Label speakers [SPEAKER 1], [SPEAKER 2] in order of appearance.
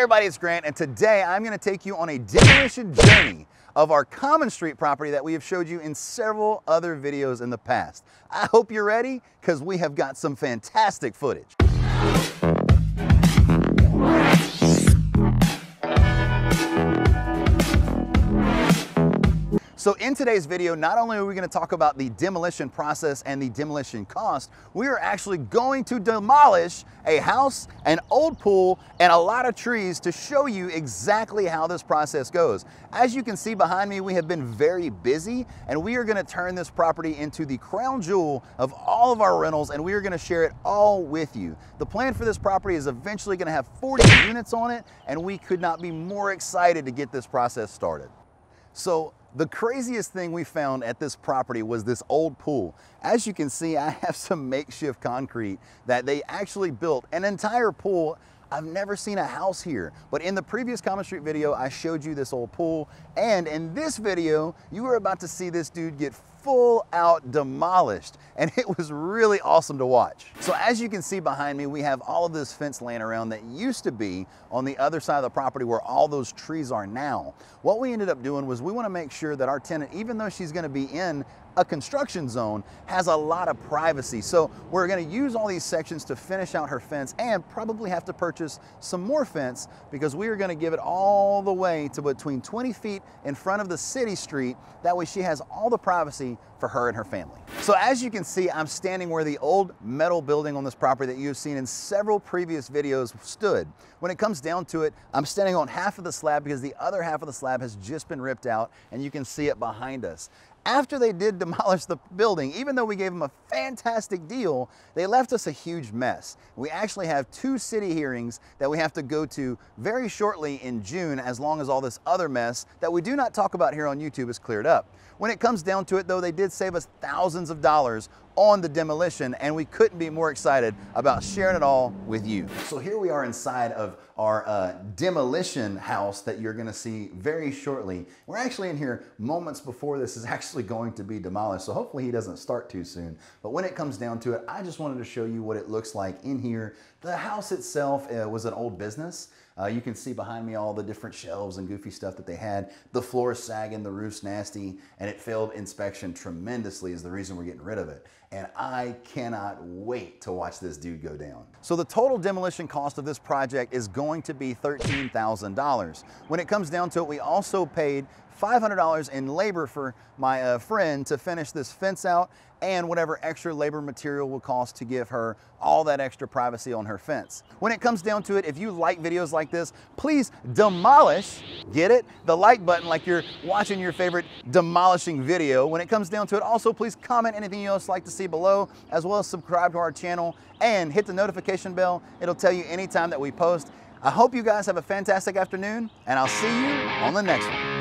[SPEAKER 1] everybody, it's Grant, and today I'm gonna take you on a demolition journey of our Common Street property that we have showed you in several other videos in the past. I hope you're ready, because we have got some fantastic footage. So in today's video, not only are we gonna talk about the demolition process and the demolition cost, we are actually going to demolish a house, an old pool, and a lot of trees to show you exactly how this process goes. As you can see behind me, we have been very busy and we are gonna turn this property into the crown jewel of all of our rentals and we are gonna share it all with you. The plan for this property is eventually gonna have 40 units on it and we could not be more excited to get this process started. So the craziest thing we found at this property was this old pool. As you can see, I have some makeshift concrete that they actually built an entire pool I've never seen a house here, but in the previous Common Street video, I showed you this old pool. And in this video, you are about to see this dude get full out demolished and it was really awesome to watch. So as you can see behind me, we have all of this fence laying around that used to be on the other side of the property where all those trees are now. What we ended up doing was we wanna make sure that our tenant, even though she's gonna be in a construction zone has a lot of privacy. So we're gonna use all these sections to finish out her fence and probably have to purchase some more fence because we are gonna give it all the way to between 20 feet in front of the city street. That way she has all the privacy for her and her family. So as you can see, I'm standing where the old metal building on this property that you've seen in several previous videos stood. When it comes down to it, I'm standing on half of the slab because the other half of the slab has just been ripped out and you can see it behind us after they did demolish the building, even though we gave them a fantastic deal, they left us a huge mess. We actually have two city hearings that we have to go to very shortly in June, as long as all this other mess that we do not talk about here on YouTube is cleared up. When it comes down to it though, they did save us thousands of dollars on the demolition and we couldn't be more excited about sharing it all with you. So here we are inside of our uh, demolition house that you're gonna see very shortly. We're actually in here moments before this is actually going to be demolished. So hopefully he doesn't start too soon. But when it comes down to it, I just wanted to show you what it looks like in here. The house itself uh, was an old business. Uh, you can see behind me all the different shelves and goofy stuff that they had. The floor is sagging, the roof's nasty, and it failed inspection tremendously is the reason we're getting rid of it. And I cannot wait to watch this dude go down. So the total demolition cost of this project is going to be $13,000. When it comes down to it, we also paid $500 in labor for my uh, friend to finish this fence out and whatever extra labor material will cost to give her all that extra privacy on her fence. When it comes down to it, if you like videos like this, please demolish, get it? The like button like you're watching your favorite demolishing video. When it comes down to it, also please comment anything you else like to see below, as well as subscribe to our channel and hit the notification bell. It'll tell you anytime that we post. I hope you guys have a fantastic afternoon and I'll see you on the next one.